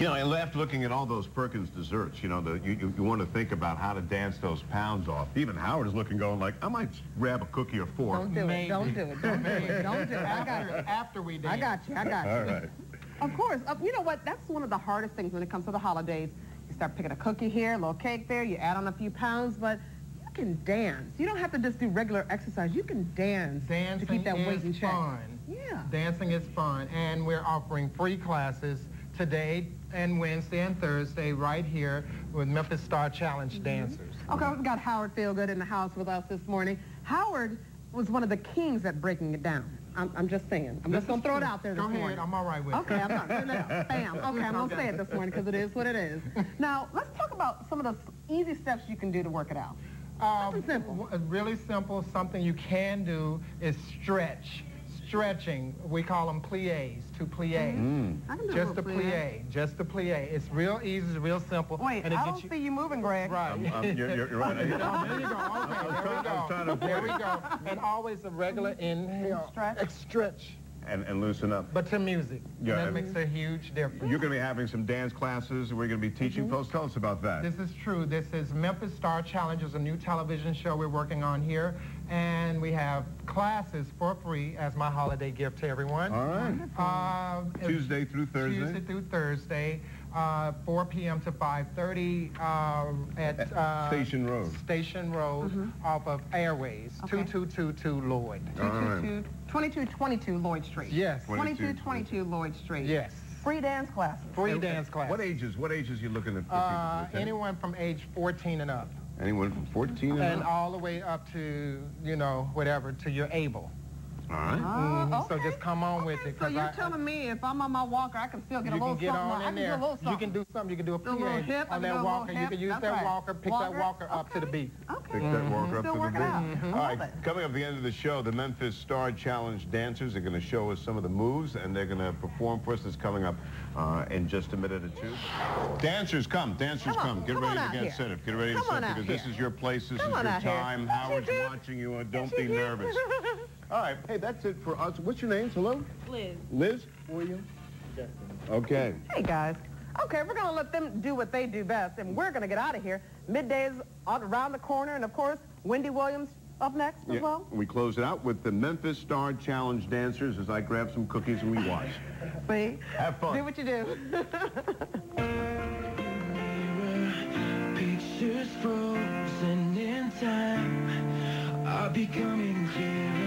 You know, and after looking at all those Perkins desserts, you know, the, you, you, you want to think about how to dance those pounds off. Even Howard is looking going like, I might grab a cookie or four. Don't do Maybe. it. Don't do it. Don't do it. Don't do it. I got After, you. after we dance. I got you. I got you. All right. Of course. Uh, you know what? That's one of the hardest things when it comes to the holidays. You start picking a cookie here, a little cake there, you add on a few pounds, but you can dance. You don't have to just do regular exercise. You can dance Dancing to keep that weight in is check. fun. Yeah. Dancing is fun, and we're offering free classes today and Wednesday and Thursday right here with Memphis Star Challenge Mm-hmm. dancers. Okay, we've got Howard PheelgooD in the house with us this morning. Howard was one of the kings at breaking it down. I'm, I'm just saying. I'm This just going to throw it out there this Go ahead, morning. I'm all right with Okay, it. I'm not. no, Bam. Okay, I'm going to say it this morning because it is what it is. Now, let's talk about some of the easy steps you can do to work it out. Um, Something simple. Really simple. Something you can do is stretch. Stretching. We call them plies, to plie. Mm. I can Just a plie. plie. Just a plie. It's real easy. It's real simple. Wait, and it I gets don't see you moving, Greg. Right. Um, um, you're, you're, you're right. Oh, there you go. Okay, there we trying- I was trying to go. There we go. And always a regular inhale. Stretch. Stretch. And, and loosen up. But to music. Yeah, That makes a huge difference. You're going to be having some dance classes. We're going to be teaching mm-hmm. folks. Tell us about that. This is true. This is Memphis Star Challenge. It's a new television show we're working on here. And we have classes for free as my holiday gift to everyone. All right. Uh, it's Tuesday through Thursday. Tuesday through Thursday, uh, 4 p.m. to 5.30 um, at uh, Station Road. Station Road off of Airways, Okay. 2222 Lloyd. All right. 2222 Lloyd Street. Yes. 2222 Lloyd Street. Yes. Free dance classes. Free dance class. What ages? What ages are you looking at? for Uh, people to attend? anyone from age 14 and up. Anyone from 14 and, And up? all the way up to, you know, whatever, to you're able. All right. Oh, Mhm, So okay. just come on with it. So 'cause you're I- telling me if I'm on my walker, I can still get a you little can get something. on I in can do a there. You can do something. You can do a Do a little PA hip, I on that walker. You can use that's that walker, pick Walker, that walker up to the beat. Okay. Pick that walker up Still to the working beat. out. Mm-hmm. I All love right, it. coming up at the end of the show, the Memphis Star Challenge dancers are going to show us some of the moves, and they're going to perform for us. It's coming up uh, in just a minute or two. Dancers, come. Dancers, Come come. Get come ready to get here. set up. Get ready Come to set on up out because this is your place. This is your out here. time. Howard's watching you. Don't be nervous. All right. Hey, that's it for us. What's your name? Hello? Liz. Liz? William? Okay. Hey, guys. Okay, we're going to let them do what they do best, and we're going to get out of here. Midday is around the corner, and of course, Wendy Williams up next as Yeah, well. We close it out with the Memphis Star Challenge dancers as I grab some cookies and we watch. See? Have fun. Do what you do. Pictures frozen in time are becoming clearer